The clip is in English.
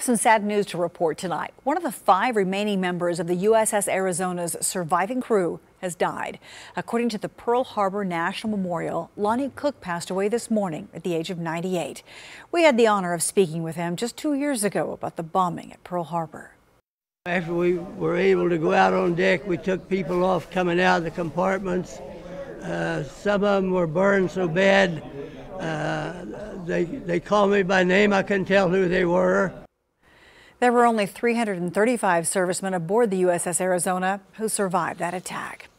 have some sad news to report tonight. One of the five remaining members of the USS Arizona's surviving crew has died. According to the Pearl Harbor National Memorial, Lonnie Cook passed away this morning at the age of 98. We had the honor of speaking with him just two years ago about the bombing at Pearl Harbor. After we were able to go out on deck, we took people off coming out of the compartments. Uh, some of them were burned so bad, uh, they, they called me by name. I couldn't tell who they were. There were only 335 servicemen aboard the USS Arizona who survived that attack.